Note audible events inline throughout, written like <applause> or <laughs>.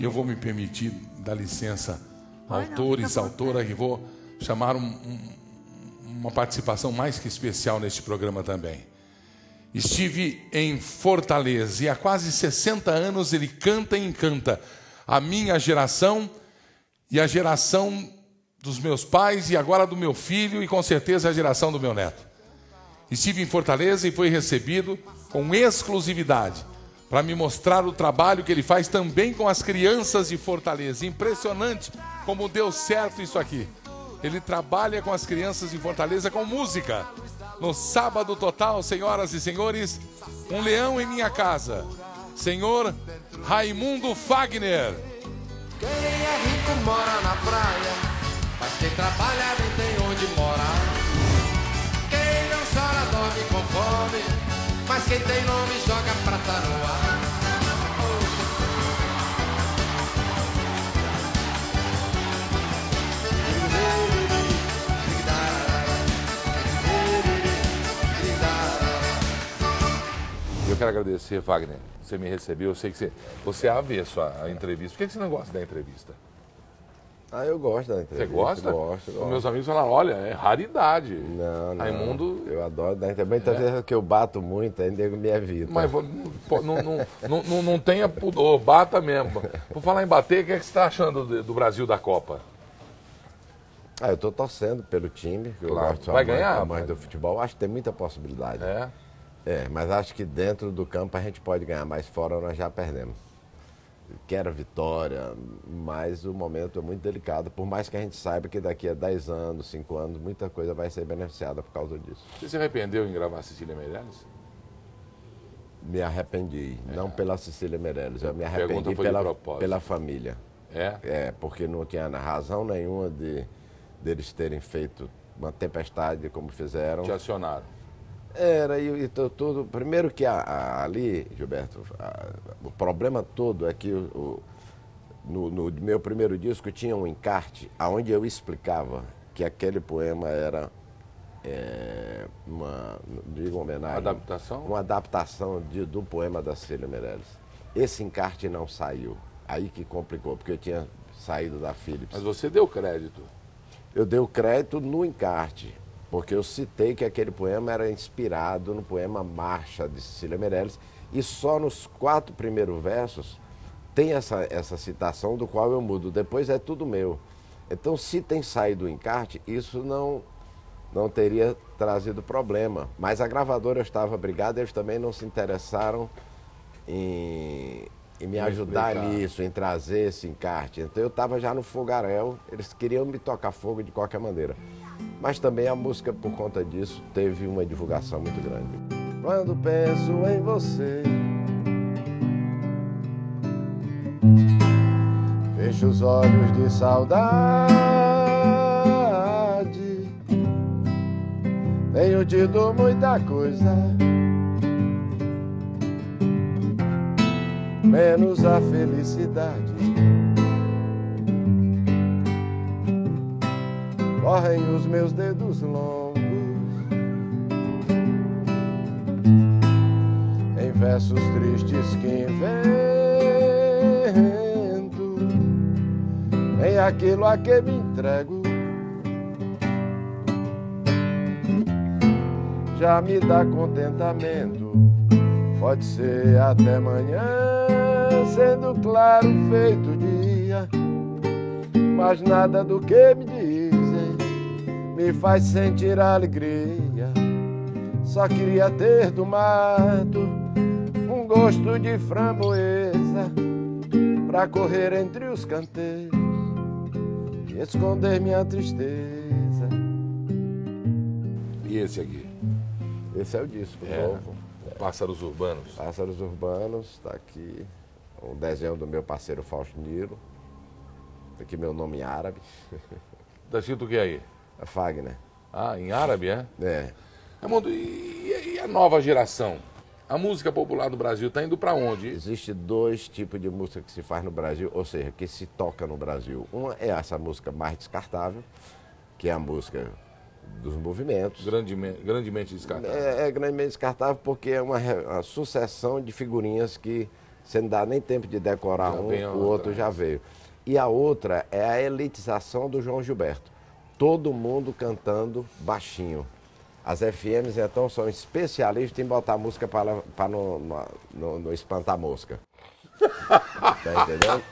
E eu vou me permitir dar licença, autores, autora, e vou chamar um- um- uma participação mais que especial neste programa também. Estive em Fortaleza e há quase 60 anos ele canta e encanta a minha geração e a geração dos meus pais e agora do meu filho e com certeza a geração do meu neto. Estive em Fortaleza e foi recebido com exclusividade para me mostrar o trabalho que ele faz também com as crianças de Fortaleza. Impressionante como deu certo isso aqui. Ele trabalha com as crianças de Fortaleza com música. No sábado total, senhoras e senhores, um leão em minha casa. Senhor Raimundo Fagner. Quem é rico mora na praia, mas quem trabalha nem tem onde morar. Quem não chora dorme com fome, mas quem tem nome joga no quero agradecer, Wagner. Você me recebeu. Eu sei que você, você é avesso à à entrevista. Por que que você não gosta da entrevista? Ah, eu gosto da Você entrevista. gosta? Gosto, Os gosto. meus amigos falaram: olha, é raridade. Não, não. Raimundo. Eu adoro dar entrevista. Muitas vezes que eu bato muito, aí nego me evita. Mas não, não, não, não, tenha pudor, bata mesmo. Por falar em bater, o que, é que você está achando do, Brasil da Copa? Ah, eu tô torcendo pelo time, que eu Claro. gosto Vai ganhar, vai. do futebol. Acho que tem muita possibilidade. É? É, mas acho que dentro do campo a gente pode ganhar, mas fora nós já perdemos. Quero vitória, mas o momento é muito delicado, por mais que a gente saiba que daqui a 10 anos, 5 anos, muita coisa vai ser beneficiada por causa disso. Você se arrependeu em gravar Cecília Meirelles? Me arrependi, não pela Cecília Meirelles, eu me arrependi de pela, pela família. É? É, porque não tinha razão nenhuma de deles terem feito uma tempestade como fizeram. Te acionaram. Era, e, e tudo. Primeiro que a- a- ali, Gilberto, a- o problema todo é que o, no, no meu primeiro disco tinha um encarte onde eu explicava que aquele poema era é, uma, digo uma homenagem. Adaptação? Uma adaptação de- do poema da Cecília Meirelles. Esse encarte não saiu. Aí que complicou, porque eu tinha saído da Philips. Mas você deu crédito. Eu dei o crédito no encarte, porque eu citei que aquele poema era inspirado no poema Marcha, de Cecília Meirelles, e só nos quatro primeiros versos tem essa, essa citação do qual eu mudo. Depois é tudo meu. Então, se tem saído o encarte, isso não, não teria trazido problema. Mas a gravadora estava brigada, eles também não se interessaram em, em me ajudar explicar. nisso, em trazer esse encarte. Então eu estava já no fogaréu, eles queriam me tocar fogo de qualquer maneira. Mas também a música, por conta disso, teve uma divulgação muito grande. Quando penso em você, fecho os olhos de saudade. Tenho tido muita coisa, menos a felicidade. Correm os meus dedos longos em versos tristes que invento, em aquilo a que me entrego. Já me dá contentamento, pode ser até amanhã, sendo claro feito dia, mas nada do que me dizem me faz sentir alegria. Só queria ter do mato um gosto de framboesa pra correr entre os canteiros e esconder minha tristeza. E esse aqui? Esse é o disco É. novo. Pássaros Urbanos. Pássaros Urbanos, está aqui um desenho do meu parceiro Fausto Nilo. Tá aqui meu nome em árabe. Tá escrito o que aí? É Fagner. Ah, em árabe, é? É. Raimundo, e, e a nova geração? A música popular do Brasil está indo para onde? Existe dois tipos de música que se faz no Brasil, ou seja, que se toca no Brasil. Uma é essa música mais descartável, que é a música dos movimentos. Grandemente, grandemente descartável. É, é grandemente descartável porque é uma, uma sucessão de figurinhas que Você não dá nem tempo de decorar Já um, o outra. outro já veio. E a outra é a elitização do João Gilberto. Todo mundo cantando baixinho. As FMs, então, são especialistas em botar música para no, no, no, espantar mosca. Tá entendendo?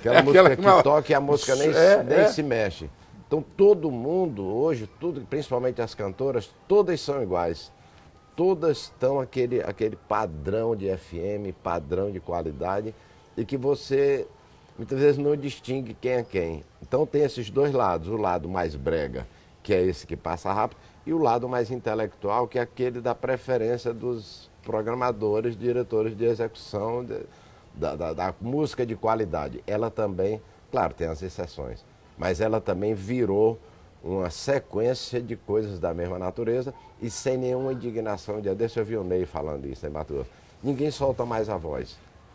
Aquela <laughs> É música aquela que- toca e a música nem, É, nem é. se mexe. Então todo mundo hoje, tudo, principalmente as cantoras, todas são iguais. Todas estão aquele, aquele padrão de FM, padrão de qualidade, e que você muitas vezes não distingue quem é quem. Então tem esses dois lados, o lado mais brega, que é esse que passa rápido, e o lado mais intelectual, que é aquele da preferência dos programadores, diretores de execução de- da, da- da música de qualidade. Ela também, claro, tem as exceções, mas ela também virou uma sequência de coisas da mesma natureza e sem nenhuma indignação. Dia desse eu vi o Ney falando isso Mato Grosso. Ninguém solta mais a voz.